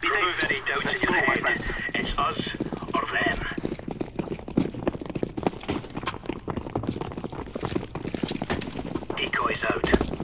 Remove any doubts in your head. It's us or them. Decoys out.